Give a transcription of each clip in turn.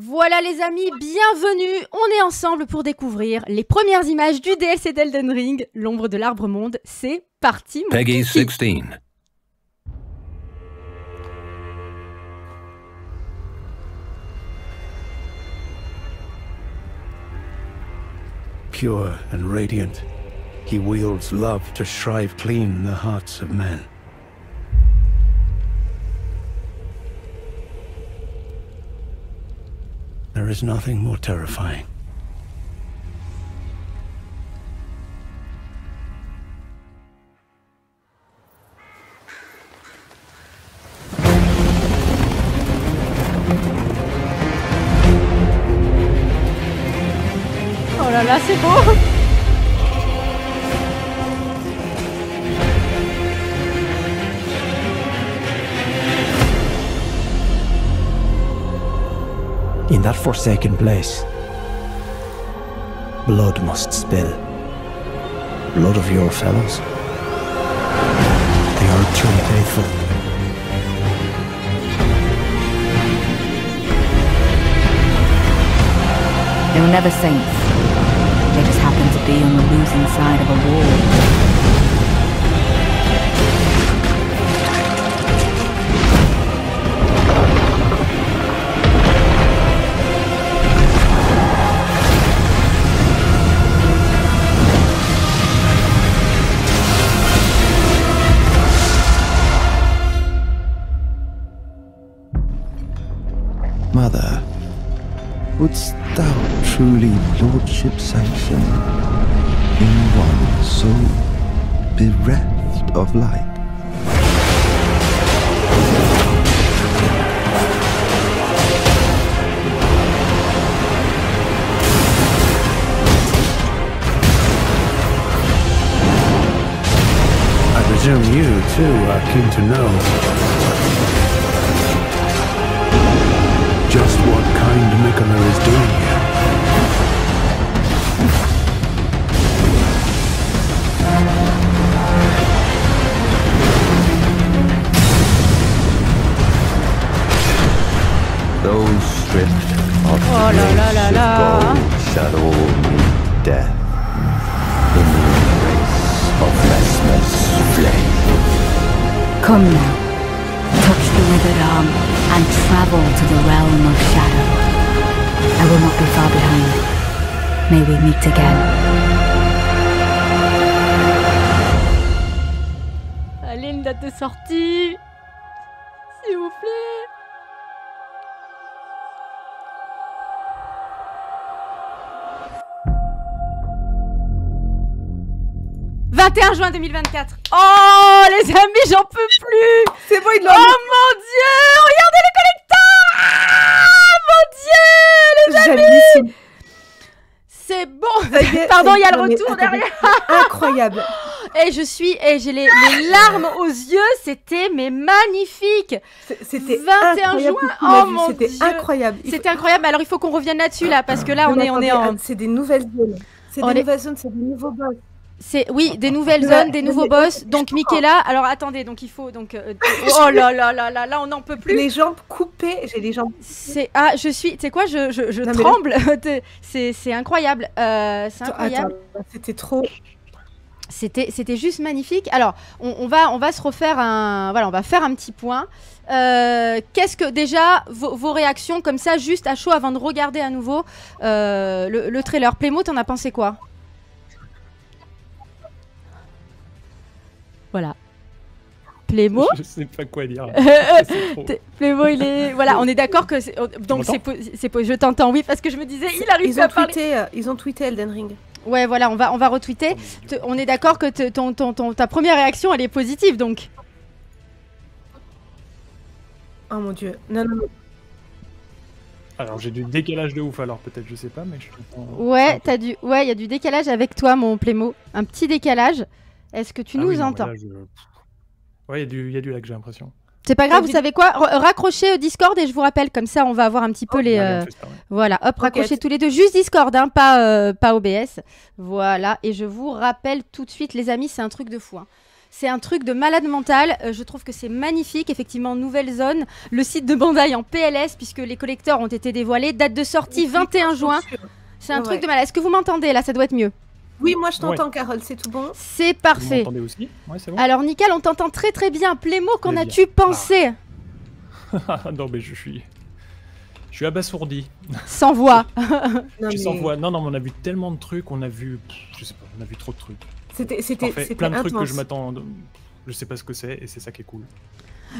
Voilà les amis, bienvenue On est ensemble pour découvrir les premières images du DLC d'Elden Ring, l'ombre de l'arbre monde. C'est parti mon Peggy kiki. 16. Pure and radiant, he wields love to shrive clean the hearts of men. There is nothing more terrifying. Oh là là, c'est beau In that forsaken place, blood must spill. Blood of your fellows. They are too faithful. They were never saints. They just happened to be on the losing side of a war. Lordship sanction in one so bereft of light? I presume you, too, are keen to know just what kind Mikola is 21 juin 2024. Oh les amis, j'en peux plus C'est bon, il Oh mon dieu Regardez le collecteur Ah Mon dieu les amis. C'est bon Pardon, il y a le retour derrière Incroyable. Et je suis... Et j'ai les, les larmes aux yeux, c'était mais magnifique C'était 21 incroyable. juin. Oh mon C'était Dieu. incroyable. Il faut- C'était incroyable, alors il faut qu'on revienne là-dessus là, parce que là on est, on est en... C'est des nouvelles zones. C'est des nouvelles zones, c'est des nouveaux boss. C'est oui, des nouvelles zones, des nouveaux boss. Donc Michaela, alors attendez, donc il faut donc euh, oh là là là là là, on n'en peut plus. Les jambes coupées, j'ai les jambes. C'est ah, je suis, tu sais quoi, je, je, je Non, mais là- tremble. c'est c'est incroyable, euh, c'est incroyable. C'était trop. C'était c'était juste magnifique. Alors on, on va on va se refaire un voilà, on va faire un petit point. Euh, Qu'est-ce que déjà vos, vos réactions comme ça, juste à chaud avant de regarder à nouveau le, le trailer? Playmo, t'en as pensé quoi? Voilà. Playmo Je sais pas quoi dire. Playmo, il est. Voilà, on est d'accord que. c'est- Donc, c'est. po- c'est po- Je t'entends, oui, parce que je me disais, il arrive Ils pas ont à parler. tweeté, euh, ils ont tweeté Elden Ring. Ouais, voilà, on va, on va retweeter. Te- On est d'accord que te- ton, ton, ton- ta première réaction, elle est positive, donc. Oh mon dieu. Non, non, non. Alors j'ai du décalage de ouf alors peut-être je sais pas mais je t'entends- Ouais, t'as du. Ouais, il y a du décalage avec toi, mon Playmo. Un petit décalage. Est-ce que tu Ah nous oui, entends je- Ouais, il y, a du- il y a du lag j'ai l'impression. C'est pas grave, vous savez quoi? Ra- Raccrochez au Discord et je vous rappelle, comme ça on va avoir un petit peu les. Allez, euh, ouais. Voilà, hop, raccrochez tous les deux. Juste Discord, hein, pas, euh, pas OBS. Voilà, et je vous rappelle tout de suite, les amis, c'est un truc de fou. hein. C'est un truc de malade mental. Euh, je trouve que c'est magnifique. Effectivement, nouvelle zone. Le site de Bandai en PLS, puisque les collecteurs ont été dévoilés. Date de sortie 21 juin. C'est un Ouais, truc de malade. Est-ce que vous m'entendez là? Ça doit être mieux. Oui, moi je t'entends, Carole, c'est tout bon. C'est Vous parfait. m'entendez aussi Ouais, c'est bon. Alors, Nickel, on t'entend très très bien. Plémo, qu'en as-tu pensé non, mais je suis. Je suis abasourdi. Sans voix. Non, Je suis sans voix. Non, non, mais on a vu tellement de trucs. On a vu. Je sais pas, on a vu trop de trucs. C'était, c'était, plein de trucs que je m'attends. Je sais pas ce que c'est et c'est ça qui est cool.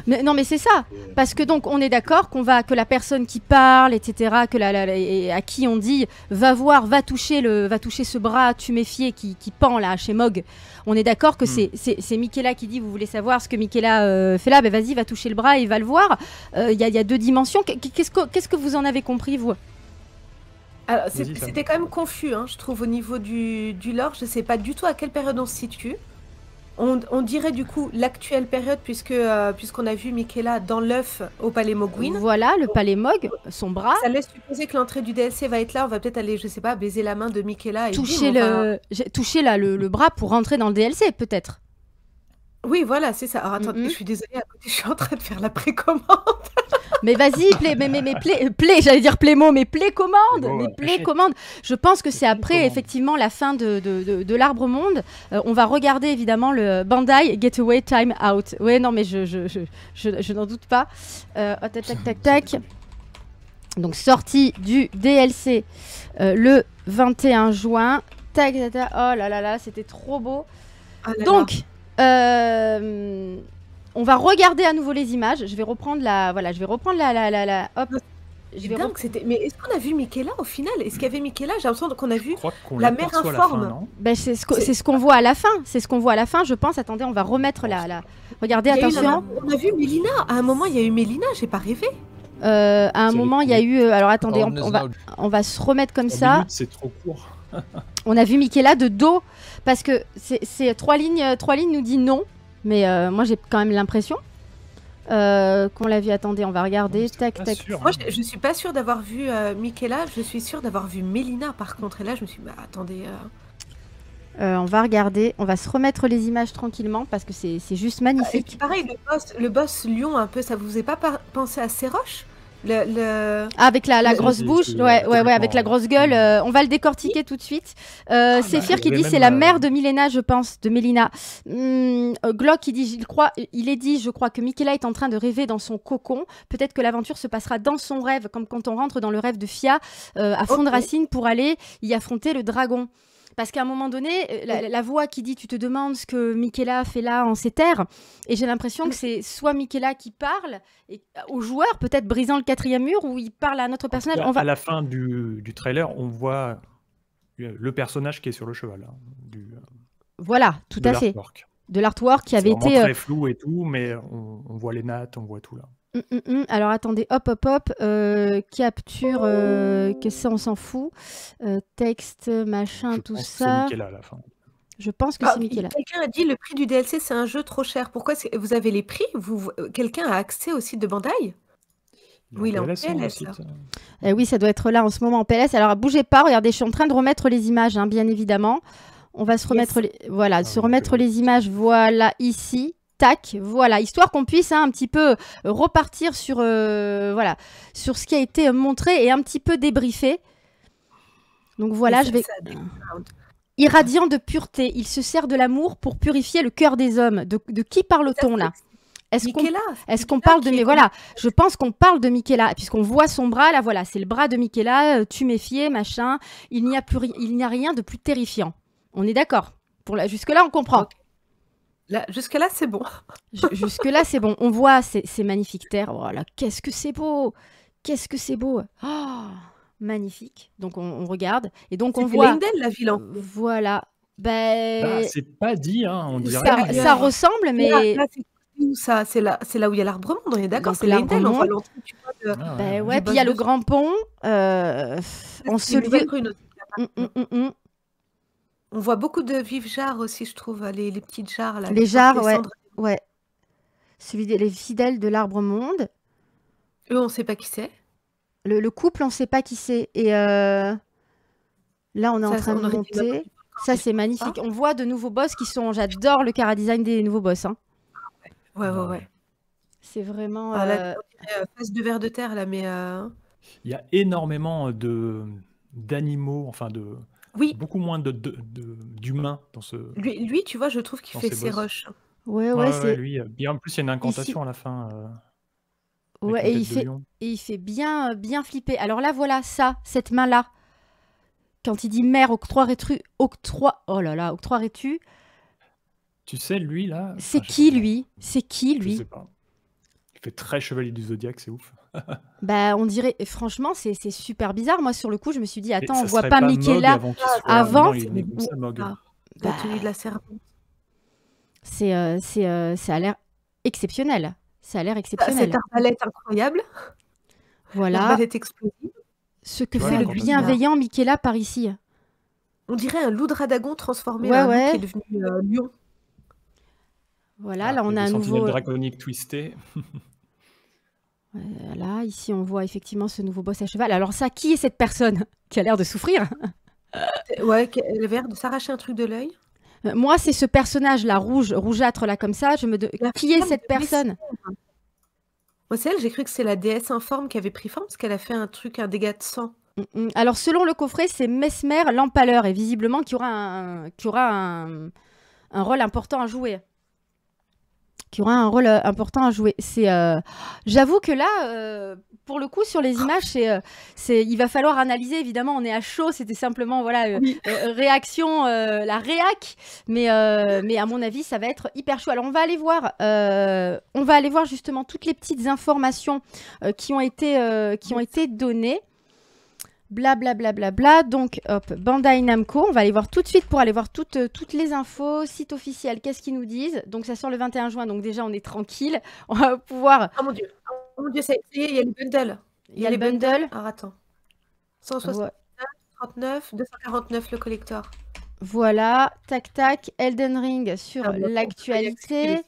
Mais, non, mais c'est ça. Parce que donc, on est d'accord qu'on va que la personne qui parle, etc., que la, la- la- et à qui on dit va voir, va toucher le, va toucher ce bras tuméfié qui, qui pend là chez Mog. On est d'accord que Hmm. c'est c'est c'est Michaela qui dit vous voulez savoir ce que Michaela euh, fait là, ben vas-y, va toucher le bras et va le voir. Euh, Il y, a- il y a deux dimensions. Qu'est- Qu'est-ce que qu'est-ce que vous en avez compris vous? C'était quand même confus, hein, je trouve, au niveau du, du lore. Je sais pas du tout à quelle période on se situe. On, on dirait du coup l'actuelle période, puisque euh, puisqu'on a vu Michaela dans l'œuf au palais Mogwin. Voilà, le palais Mog, son bras. Ça laisse supposer que l'entrée du DLC va être là. On va peut-être aller, je sais pas, baiser la main de Michaela et Toucher bim, on va- le, toucher là, le, le bras pour rentrer dans le DLC, peut-être. Oui, voilà, c'est ça. Alors attendez, Mhm. je suis désolée, à côté, je suis en train de faire la précommande. Mais vas-y, play, mais, mais, mais play, play, j'allais dire playmo, mais play commande, Bon, mais play commande. Je pense que c'est Play après effectivement la fin de, de, de, de l'arbre monde. Euh, on va regarder évidemment le Bandai Getaway Time Out. Ouais, non, mais je, je, je, je, je n'en doute pas. Euh, oh, tac, tac, tac, tac. Donc sortie du DLC euh, le 21 juin. Tac, tac, tac. Oh là là là, c'était trop beau. Ah là là. Donc, euh, on va regarder à nouveau les images. Je vais reprendre la, voilà, je vais reprendre la, la, la, la- hop. Je c'est vais dingue, rep- c'était. Mais est-ce qu'on a vu Michaela au final? Est-ce qu'il y avait Michaela? J'ai l'impression qu'on a vu. La mère informe. Ben, c'est ce qu'on ce voit à la fin. C'est ce qu'on voit à la fin, je pense. Attendez, on va remettre la, la... Regardez, attention. la- On a vu Mélina. À un moment, il y a eu Mélina. J'ai pas rêvé. Euh, à un moment, il y a eu. euh, alors attendez, on, on va, on va se remettre comme ça. C'est trop court. On a vu Michaela de dos parce que c'est trois lignes. Trois lignes nous dit non, mais euh, moi j'ai quand même l'impression euh, qu'on l'a vu. Attendez, on va regarder. C'est Tac, tac. sûr, Moi, hein. je, je suis pas sûre d'avoir vu euh, Michaela. Je suis sûre d'avoir vu Mélina, par contre. Et là, je me suis dit, bah attendez. euh, Euh, on va regarder. On va se remettre les images tranquillement parce que c'est c'est juste Et magnifique. puis pareil, le boss, le boss lion, un peu, ça vous est pas pensé à Séroche le, le... Ah, avec la, la grosse bouche, ouais, ouais, ouais, avec la grosse gueule. euh, on va le décortiquer tout de suite. Euh, c'est bah, Fir qui dit c'est la euh, mère de Milena, je pense, de Mélina. Hum, euh, Glock qui dit, il croit, il est dit, je crois que Michaela est en train de rêver dans son cocon. Peut-être que l'aventure se passera dans son rêve, comme quand on rentre dans le rêve de Fia euh, à fond de racine pour aller y affronter le dragon. Parce qu'à un moment donné, euh, la, la voix qui dit Tu te demandes ce que Michaela fait là en ces terres, et j'ai l'impression que c'est soit Michaela qui parle et, au joueur, peut-être brisant le quatrième mur, ou il parle à notre personnage. On va... À la fin du, du trailer, on voit euh, le personnage qui est sur le cheval. hein, du, Voilà, tout à fait. l'artwork. De l'artwork qui avait été. euh, très flou et tout, mais on, on voit les nattes, on voit tout là. Hum, hum, hum. Alors attendez, hop, hop, hop. euh, capture, euh, que ça, on s'en fout. Euh, texte, machin, Je tout pense que ça. C'est Michaela à la fin. Je pense que Ah, c'est Michaela. Quelqu'un a dit le prix du DLC, c'est un jeu trop cher. Pourquoi est-ce que vous avez les prix? Vous, Quelqu'un a accès au site de Bandai? Oui, il est en PLS, hein, PLS, site. Eh oui, ça doit être là en ce moment en PLS. Alors bougez pas, regardez, je suis en train de remettre les images, hein, bien évidemment. On va se remettre les... Voilà, Ah se remettre oui. les images, voilà, ici. Tac, voilà, histoire qu'on puisse hein, un petit peu euh, repartir sur, euh, voilà, sur ce qui a été montré et un petit peu débriefé. Donc voilà, je vais. Irradiant de pureté, il se sert de l'amour pour purifier le cœur des hommes. De, de qui parle-t-on là? Est-ce qu'on Michaela parle de mais est- voilà, je pense qu'on parle de Michaela puisqu'on voit son bras là voilà, c'est le bras de Michaela, euh, tu méfier machin, il n'y a plus il n'y a rien de plus terrifiant. On est d'accord? Pour la jusque là on comprend. Là, Jusque-là, c'est bon. jusque là c'est bon, on voit ces, ces magnifiques terres. Voilà, qu'est-ce que c'est beau. Qu'est-ce que c'est beau. Oh, magnifique. Donc on, on regarde et donc on voit la ville en voilà. Ben Bah, c'est pas dit, hein, on dirait. ça, ça ressemble mais Là, là, c'est où ça? C'est là, c'est là où il y a l'arbre monde, on est d'accord Donc, C'est l'arbre vois, de- Ah, ben ouais. puis il y a le grand pont euh, en c'est ce lieu Hum, hum, hum, hum. On voit beaucoup de vives jarres aussi, je trouve, les, les petites jarres là. Les portent ouais. Ouais. Celui des les fidèles de l'arbre monde. Eux, on sait pas qui c'est. Le, le couple, on ne sait pas qui c'est. Et euh, là, on est en Ça, train on de monter. Ça, c'est magnifique. On voit de nouveaux boss qui sont. J'adore le cara design des nouveaux boss. hein. Ouais, ouais, ouais. C'est vraiment. Ah, là, euh, euh, face de verre de terre, là, mais... euh, Il y a énormément de d'animaux, enfin de Oui, beaucoup moins de de- de- d'humains dans ce. lui, lui, tu vois, je trouve qu'il fait ses boss. rushs. Ouais, ouais, Ouais, ouais, c'est. lui. euh, Et en plus, il y a une incantation à la fin. euh, Ouais, et il fait, et il fait bien, euh, bien flipper. Alors là, voilà, ça, cette main-là. Quand il dit mère, octroierais-tu, octroi, oh là là, octroierais-tu, Tu sais, lui là. c'est enfin, qui lui? C'est qui Je lui? sais pas. Il fait très chevalier du zodiaque, c'est ouf. Bah, on dirait, et franchement, c'est c'est super bizarre. Moi, sur le coup, je me suis dit, attends, on voit pas Mog Michaela. avant soit- avant, il ça, Mog. Ah, la Bah, tenue de la. C'est, euh, c'est, euh, ça a l'air exceptionnel. Ça a l'air Ah, exceptionnel. Cette arbalète incroyable, Voilà explosive. ce que Voilà, fait le bienveillant Michaela par ici. On dirait un loup de Radagon transformé Ouais, en ouais. qui est devenu euh, lion. Voilà, Ah, là, on a un nouveau. draconiques twistés. Voilà, ici, on voit effectivement ce nouveau boss à cheval. Alors, ça, qui est cette personne qui a l'air de souffrir Ouais, qui- elle avait l'air de s'arracher un truc de l'œil. Euh, Moi, c'est ce personnage-là, rouge, rougeâtre, là, comme ça. Je me de... Qui est cette personne Moi, j'ai cru que c'est la déesse informe qui avait pris forme parce qu'elle a fait un truc, un dégât de sang. Mm, mm. Alors, selon le coffret, c'est Mesmer l'empaleur, et visiblement qui aura un, qui aura un, un rôle important à jouer. Qui aura un rôle euh, important à jouer. C'est, euh, j'avoue que là, euh, pour le coup, sur les images, c'est, c'est, il va falloir analyser. Évidemment, on est à chaud. C'était simplement, voilà, euh, réaction, la réac. Mais, mais à mon avis, ça va être hyper chaud. Alors, on va aller voir, on va aller voir justement toutes les petites informations qui ont été, qui ont été données. Bla bla bla bla bla. Donc, hop, Bandai Namco. On va aller voir tout de suite pour aller voir toutes, euh, toutes les infos. Site officiel, qu'est-ce qu'ils nous disent Donc, ça sort le 21 juin. Donc, déjà, on est tranquille. On va pouvoir. Oh mon dieu, oh mon dieu, ça y est, il y a les bundles. Il y a le bundle. Alors attends. 169, Ouais. 39, 249 le collector. Voilà, tac tac, Elden Ring sur Ah, l'actualité.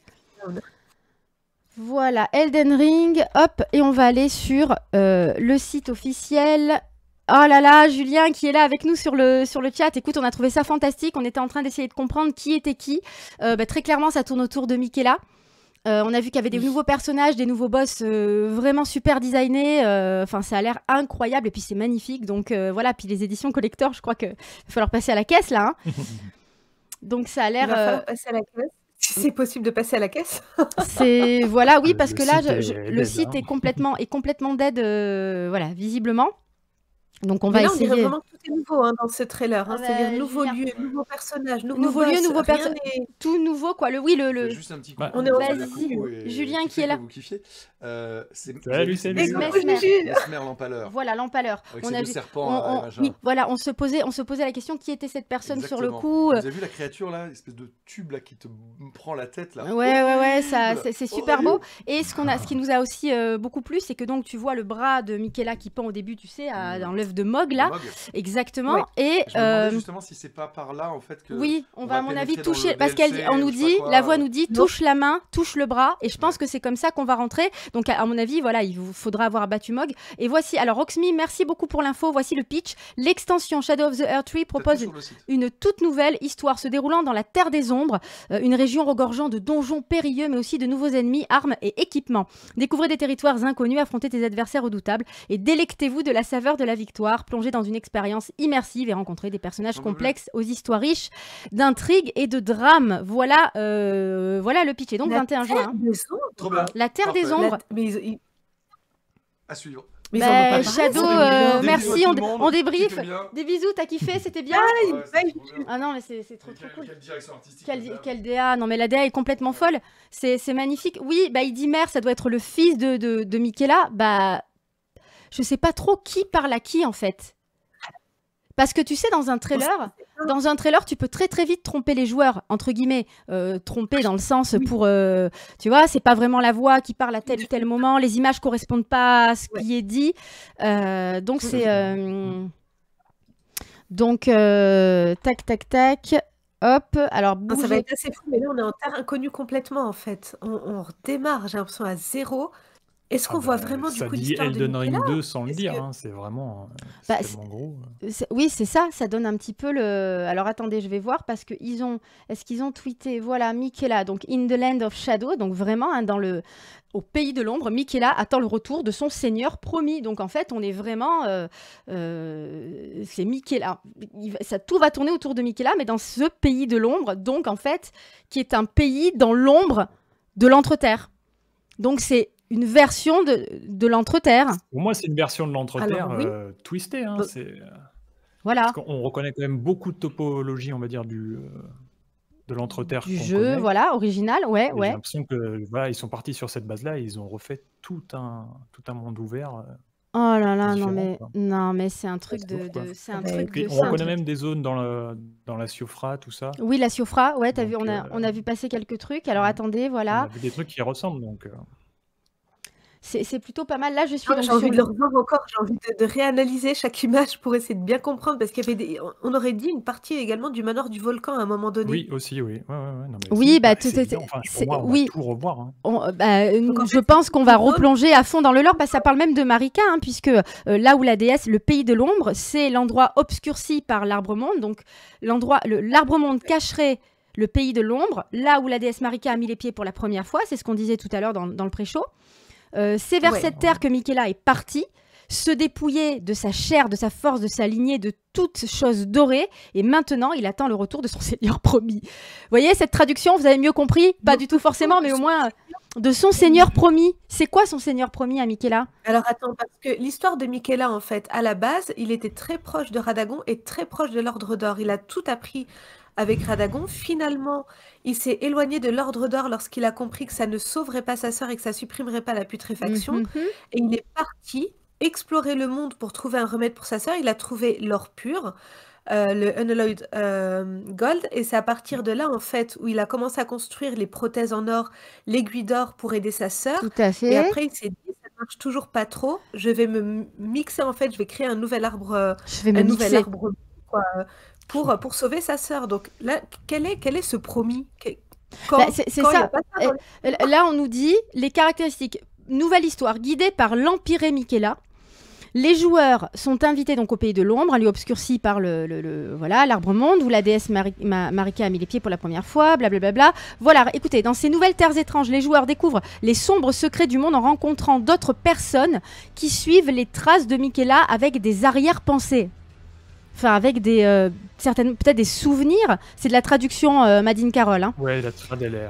Voilà, Elden Ring, hop, et on va aller sur euh, le site officiel. Oh là là, Julien qui est là avec nous sur le, sur le chat. Écoute, on a trouvé ça fantastique. On était en train d'essayer de comprendre qui était qui. Euh, bah, très clairement, ça tourne autour de Michaela. Euh, on a vu qu'il y avait des Oui. nouveaux personnages, des nouveaux boss euh, vraiment super designés. Euh, Enfin, ça a l'air incroyable et puis c'est magnifique. Donc euh, voilà, puis les éditions collector, je crois qu'il va falloir passer à la caisse là. hein. Donc ça a Il l'air. va euh, falloir passer à la caisse. Si c'est possible de passer à la caisse. c'est voilà, oui, parce le que là, site je- je- est le site hein. est complètement est complètement dead, euh, voilà, visiblement. Donc on Mais va là, on dirait essayer. vraiment que tout est nouveau hein, dans ce trailer. hein. Ah bah, C'est-à-dire nouveau Julien. lieu, nouveau personnage, nouveau, Nouveau lieu, boss, nouveau rien perso- n'est- Tout nouveau, quoi. Le oui, le, le... Juste un petit Bah, coucou, on est Vas-y, Julien qui est là. Vous kiffez. Euh, c'est Salut, c'est- salut. Mesmer. L'empaleur. voilà l'empaleur. On a vu. machin. oui, voilà, on se posait, on se posait la question qui était cette personne sur le coup. Vous avez vu la créature là, espèce de tube là qui te prend la tête là? Ouais, ouais, ouais, ça, c'est super beau. Et ce, qu'on a, ce qui nous a aussi euh, beaucoup plu, c'est que donc tu vois le bras de Michaela qui pend au début, tu sais, à- Mm. De Mog, là. Mog. Exactement. Ouais. Et Je me demandais euh, justement si c'est pas par là en fait que. oui, on, on va à mon avis toucher parce qu'elle DLC, on nous dit quoi. la voix nous dit Non. touche la main, touche le bras et je pense que c'est comme ça qu'on va rentrer. Donc à, à mon avis, voilà, il vous faudra avoir battu Mog et voici alors Roxmy, merci beaucoup pour l'info. Voici le pitch. L'extension Shadow of the Earth Tree propose une toute nouvelle histoire se déroulant dans la Terre des Ombres, euh, une région regorgeant de donjons périlleux, mais aussi de nouveaux ennemis, armes et équipements. Découvrez des territoires inconnus, affrontez des adversaires redoutables et délectez-vous de la saveur de la victoire, plongez dans une expérience immersive et rencontrez des personnages complexes aux histoires riches d'intrigues et de drames. Voilà, euh, voilà le pitch. Et donc La 21 juin. hein. La Terre des. Ombres. La- Mais ils, À suivre. mais Bah, Shadow, euh, merci, Des bisous à on- débrief. Des bisous, t'as kiffé, c'était bien ouais, bien. Ah non, mais c'est trop trop Quelle- cool. quelle direction artistique, Quelle, DA Non, mais la DA est complètement folle. C'est c'est magnifique. Oui, bah, il dit mère, ça doit être le fils de, de, de Michaela. Bah, je sais pas trop qui parle à qui, en fait. Parce que tu sais, dans un trailer, dans un trailer, tu peux très très vite tromper les joueurs, entre guillemets, euh, tromper dans le sens pour, euh, tu vois, c'est pas vraiment la voix qui parle à tel ou tel moment, les images correspondent pas à ce Ouais. qui est dit, Euh, donc c'est, donc tac tac tac, hop, alors ça va être assez fou, mais là on est en terre inconnue complètement en fait. On, on redémarre, j'ai l'impression à zéro. Est-ce qu'on Ah voit bah, vraiment du coup dit l'histoire de Elden Ring Miquella 2 sans le dire, que- hein, c'est vraiment Bah, c'est tellement gros. euh. Oui, c'est ça, ça donne un petit peu le. Alors attendez, je vais voir parce que ils ont. Est-ce qu'ils ont tweeté Voilà, Michaela, donc In the Land of Shadow, donc vraiment hein, dans le. Au pays de l'ombre, Michaela attend le retour de son seigneur promis. Donc en fait, on est vraiment. euh, euh, c'est Michaela. Il Ça, tout va tourner autour de Michaela, mais dans ce pays de l'ombre, donc en fait, qui est un pays dans l'ombre de l'entreterre. Donc c'est une version de, de l'entreterre. Pour moi, c'est une version de l'entreterre oui. euh, twistée. hein, c'est- euh, Voilà. Parce qu'on reconnaît quand même beaucoup de topologie, on va dire, du, euh, de l'entreterre. Du jeu, connaît. voilà, original, ouais, Et J'ai ouais. l'impression que voilà, ils sont partis sur cette base-là et ils ont refait tout un, tout un monde ouvert. euh. Oh là là, non mais, quoi. non mais c'est un truc de, c'est un Ouais, truc de, on reconnaît truc- même des zones dans, le, dans la Siofra, tout ça. Oui, la Siofra, ouais, t'as vu, on a, euh, on a vu passer quelques trucs. Alors on- attendez, On voilà, a vu des trucs qui ressemblent. Donc, euh, c'est plutôt pas mal. Là, je suis Ah, J'ai sur envie de le- revoir encore, j'ai envie de, de réanalyser chaque image pour essayer de bien comprendre, parce qu'il y avait des... on aurait dit une partie également du manoir du volcan à un moment donné. oui, aussi, oui. Ouais, ouais, ouais, non, mais Oui, bah, bah, tout évident. Enfin, c'est- pour moi, on oui. va tout revoir. hein. on- bah, Donc, en je fait, pense qu'on va replonger à fond dans le lore, parce que ça parle même de Marika, hein, puisque euh, là où la déesse, le pays de l'ombre, c'est l'endroit obscurci par l'arbre monde. Donc l'endroit, le- l'arbre monde cacherait le pays de l'ombre, là où la déesse Marika a mis les pieds pour la première fois. C'est ce qu'on disait tout à l'heure dans, dans le pré-show. Euh, c'est vers Ouais. cette terre que Michaela est partie, se dépouiller de sa chair, de sa force, de sa lignée, de toutes choses dorées, et maintenant il attend le retour de son Seigneur promis. Vous voyez cette traduction, vous avez mieux compris? Pas du tout forcément, mais au moins de son Seigneur promis. C'est quoi son Seigneur promis à Michaela? Alors attends, parce que l'histoire de Michaela, en fait, à la base, il était très proche de Radagon et très proche de l'Ordre d'Or. Il a tout appris avec Radagon. Finalement, il s'est éloigné de l'Ordre d'Or lorsqu'il a compris que ça ne sauverait pas sa sœur et que ça supprimerait pas la putréfaction. Mhm. Et il est parti explorer le monde pour trouver un remède pour sa sœur. Il a trouvé l'or pur, euh, le Unalloyed euh, Gold. Et c'est à partir de là, en fait, où il a commencé à construire les prothèses en or, l'aiguille d'or pour aider sa sœur. Tout à Et fait. après, il s'est dit, ça marche toujours pas trop. Je vais me mixer, en fait, je vais créer un nouvel arbre, euh, Je vais un nouvel arbre quoi, euh, pour, pour sauver sa sœur. Donc là, quel est, quel est ce promis? Quand, Bah, c'est- quand ça. L- Là, on nous dit les caractéristiques. Nouvelle histoire guidée par l'Empiré Michaela. Les joueurs sont invités donc au pays de l'ombre, un lieu obscurci par le, voilà l'arbre monde où la déesse Mari- Ma- Marika a mis les pieds pour la première fois, blablabla. Voilà, écoutez, dans ces nouvelles terres étranges, les joueurs découvrent les sombres secrets du monde en rencontrant d'autres personnes qui suivent les traces de Michaela avec des arrière-pensées. Enfin, avec des euh, certaines peut-être des souvenirs. C'est de la traduction euh, Madine Carole. hein. Ouais, la trad, elle est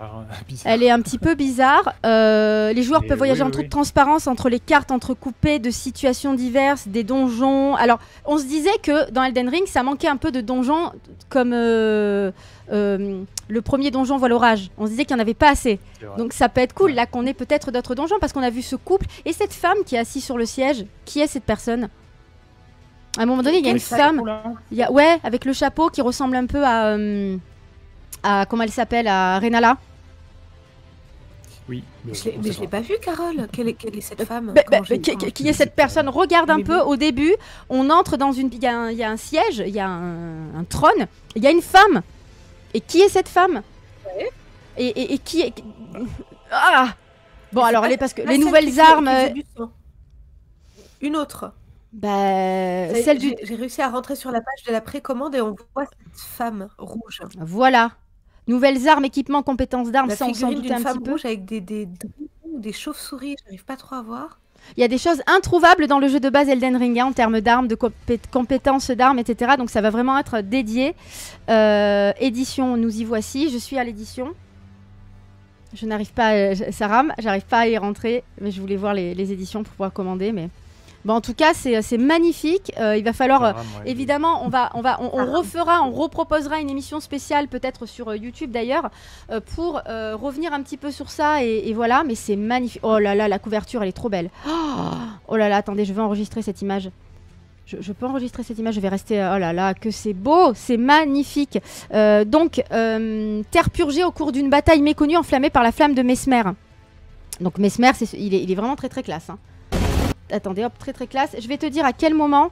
bizarre. Elle est un petit peu bizarre. Euh, les joueurs peuvent voyager oui, en toute oui. transparence entre les cartes entrecoupées de situations diverses, des donjons. Alors, on se disait que dans Elden Ring, ça manquait un peu de donjons comme le premier donjon Voile Orage. On se disait qu'il n'y en avait pas assez. Donc, ça peut être cool là qu'on ait peut-être d'autres donjons parce qu'on a vu ce couple et cette femme qui est assise sur le siège. Qui est cette personne? À un moment donné, il y a une femme. y a, ouais, avec le chapeau qui ressemble un peu à. euh, à comment elle s'appelle À Renala. Oui. Je l'ai- on mais je l'ai pas vue, Carole. Quelle est, quelle est cette femme Bah, bah, qui, est cette personne? Regarde un Mais peu au début. On entre dans une. Il y, a un- il y a un siège, il y a un, un trône, il y a une femme. Et qui est cette femme? Et, et- et qui est. Ah Bon, alors, elle est parce que les nouvelles armes. euh. Une autre. Bah, Ça y est, celle du. J'ai j'ai réussi à rentrer sur la page de la précommande et on voit cette femme rouge. Voilà. Nouvelles armes, équipements, compétences d'armes, La ça on s'en figurine doutait d'une un petit femme peu. rouge avec des, des, dragons ou des chauves-souris, j'arrive pas trop à voir. Il y a des choses introuvables dans le jeu de base Elden Ring hein, en termes d'armes, de compé- compétences d'armes, etc. Donc ça va vraiment être dédié. Euh, édition, nous y voici. Je suis à l'édition. Je n'arrive pas, à, je- ça rame, j'arrive pas à y rentrer, mais je voulais voir les, les éditions pour pouvoir commander. Mais bon, en tout cas, c'est c'est magnifique. Euh, il va falloir euh. Évidemment, on va, on va, on, on refera, on reproposera une émission spéciale peut-être sur euh, YouTube d'ailleurs euh, pour euh, revenir un petit peu sur ça et, et voilà. Mais c'est magnifique. Oh là là, la couverture, elle est trop belle. Oh là là, attendez, je vais enregistrer cette image. Je, je peux enregistrer cette image, je vais rester. Oh là là, que c'est beau, c'est magnifique. Euh, donc, euh, terre purgée au cours d'une bataille méconnue enflammée par la flamme de Mesmer. Donc Mesmer, c'est, il, est, il est vraiment très très classe. hein. Attendez, hop, très très classe. Je vais te dire à quel moment.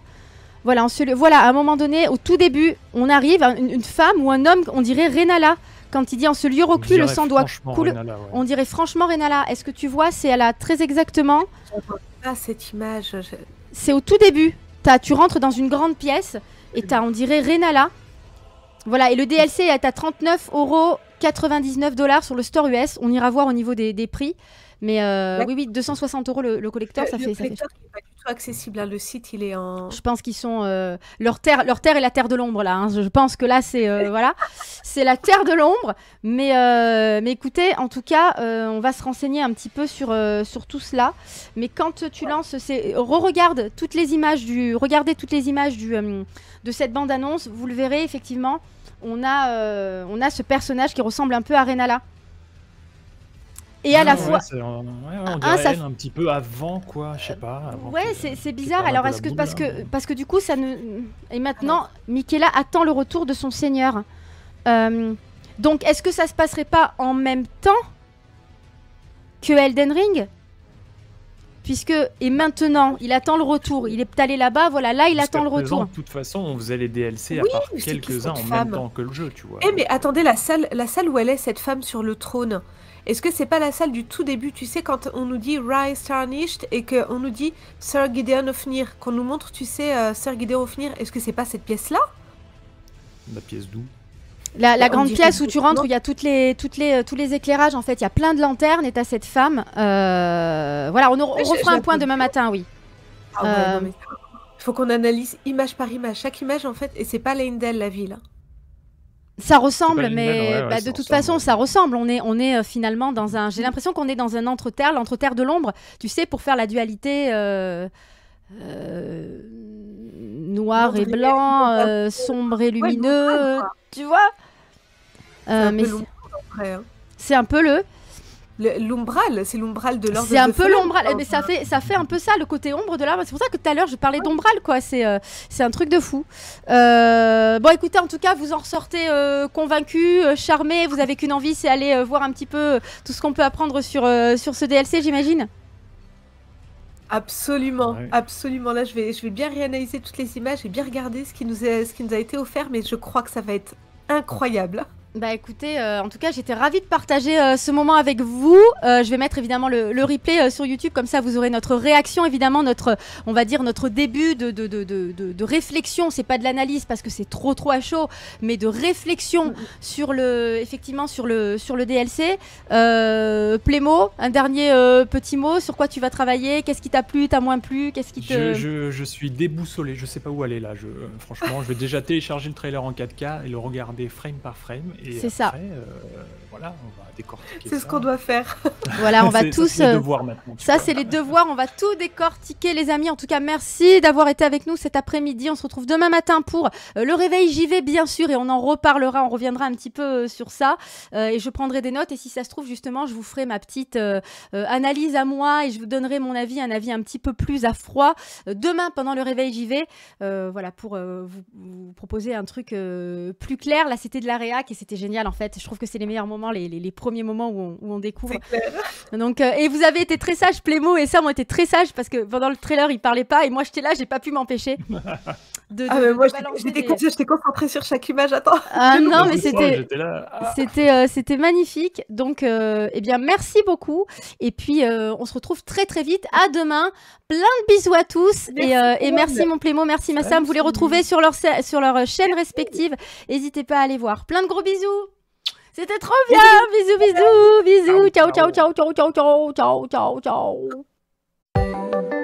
Voilà, on se le- voilà, à un moment donné, au tout début, on arrive, à une, une femme ou un homme, on dirait Renala, quand il dit en ce lieu reclus, le sang doit couler. Ouais. On dirait franchement Renala. Est-ce que tu vois C'est elle a très exactement? Ah, cette image. je- C'est au tout début. T'as- tu rentres dans une grande pièce et t'as, on dirait, Renala. Voilà, et le DLC est à 39,99 dollars sur le store US. On ira voir au niveau des, des prix. Mais euh, oui, oui, 260 euros le, le collector, ça le fait, ça fait. collector est pas du tout accessible. hein. Le site, il est en. Je pense qu'ils sont euh, leur terre, leur terre est la terre de l'ombre là. hein. Je je pense que là c'est euh, voilà, c'est la terre de l'ombre. Mais mais écoutez, en tout cas, on va se renseigner un petit peu sur sur tout cela. Mais quand tu lances, c'est re-regarde toutes les images du, regardez toutes les images du de cette bande annonce. Vous le verrez effectivement. On a on a ce personnage qui ressemble un peu à Renala. Et à Ah, la ouais, fois, ouais, on Ah, dirait ça elle un petit peu avant, quoi, je sais pas. avant Ouais, que- c'est bizarre. Alors, est-ce que boule, parce que parce que du coup, ça ne et maintenant, Michaela attend le retour de son seigneur. Euh, donc, est-ce que ça se passerait pas en même temps que Elden Ring? Puisque et maintenant, il attend le retour. Il est allé là-bas. Voilà, là, il Jusqu'à attend le présent, retour. De toute façon, on faisait les DLC Oui, à part quelques-uns en même temps que le jeu, tu vois. Eh, mais attendez, la salle, la salle où elle est, cette femme sur le trône. Est-ce que c'est pas la salle du tout début Tu sais, quand on nous dit Rise Tarnished et qu'on nous dit Sir Gideon Ofnir, qu'on nous montre, tu sais, euh, Sir Gideon Ofnir, est-ce que c'est pas cette pièce-là? La pièce d'où? La, grande pièce où tu rentres, où il y a toutes les, toutes les, euh, tous les éclairages. En fait, il y a plein de lanternes. Et t'as cette femme. euh, Voilà, on, on refera un point demain matin, oui. Ah ouais, Euh, non, mais- Il faut qu'on analyse image par image. Chaque image, en fait, et c'est pas Leyndell, la ville. Ça ressemble, mais ouais, ouais, bah, ça de toute ressemble, façon, ça ressemble. On est, on est euh, finalement dans un. J'ai l'impression qu'on est dans un entre-terre, l'entre-terre de l'ombre. Tu sais, pour faire la dualité euh, euh, noir et blanc, euh, sombre et lumineux, tu vois? Euh, mais hein. c'est un peu le. L'umbral, c'est l'umbral de l'ordre C'est un de peu Flamme, l'ombral, quoi. mais ça fait, ça fait un peu ça, le côté ombre de l'arbre. C'est pour ça que tout à l'heure je parlais d'ombral, quoi. C'est, euh, c'est un truc de fou. Euh, bon, écoutez, en tout cas, vous en ressortez euh, convaincu, euh, charmé. Vous avez qu'une envie, c'est aller euh, voir un petit peu tout ce qu'on peut apprendre sur, euh, sur ce DLC, j'imagine. Absolument, Ouais. absolument. Là, je vais, je vais bien réanalyser toutes les images et bien regarder ce qui nous est, ce qui nous a été offert, mais je crois que ça va être incroyable. Bah écoutez, euh, en tout cas, j'étais ravie de partager euh, ce moment avec vous. Euh, je vais mettre évidemment le, le replay euh, sur YouTube, comme ça vous aurez notre réaction, évidemment, notre, on va dire, notre début de, de, de, de, réflexion. C'est pas de l'analyse parce que c'est trop trop à chaud, mais de réflexion sur le, effectivement, sur le, sur le DLC. Euh, Plémo, un dernier euh, petit mot sur quoi tu vas travailler? Qu'est-ce qui t'a plu, t'a moins plu? Qu'est-ce qui te. Je, je- je suis déboussolé, je sais pas où aller là. Je, euh, franchement, je vais déjà télécharger le trailer en 4K et le regarder frame par frame. Et C'est ça. euh, voilà, on va décortiquer. C'est ce qu'on doit faire. Voilà, on va tous. c'est les euh, devoirs maintenant. tu Ça, c'est les devoirs. On va tout décortiquer, les amis. En tout cas, merci d'avoir été avec nous cet après-midi. On se retrouve demain matin pour euh, le réveil. J'y vais, bien sûr, et on en reparlera. On reviendra un petit peu sur ça. Euh, et je prendrai des notes. Et si ça se trouve, justement, je vous ferai ma petite analyse à moi et je vous donnerai mon avis, un avis un petit peu plus à froid. Demain, pendant le réveil, j'y vais. Euh, voilà, pour euh, vous, vous proposer un truc euh, plus clair. Là, c'était de la réac et c'était génial, en fait. Je trouve que c'est les meilleurs moments, les, les- les premiers moments où on, où on découvre. Clair. Donc, euh, et vous avez été très sages, Plémo et Sam ont été très sages parce que pendant le trailer, ils parlaient pas et moi j'étais là, j'ai pas pu m'empêcher de, de, ah, mais moi, j'étais les... concentrée sur chaque image. Attends. Ah, non, mais c'était oh, ah. c'était euh, c'était magnifique. Donc, euh, eh bien, merci beaucoup. Et puis, euh, on se retrouve très très vite. À demain. Plein de bisous à tous. Merci et, merci mon Plémo, merci Massa. Merci. Vous les retrouvez sur leur sur leur chaîne respective. N'hésitez pas à aller voir. Plein de gros bisous. C'était trop bien. bisous bisous bisous. Ciao, Ciao ciao ciao ciao ciao ciao ciao ciao.